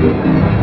Música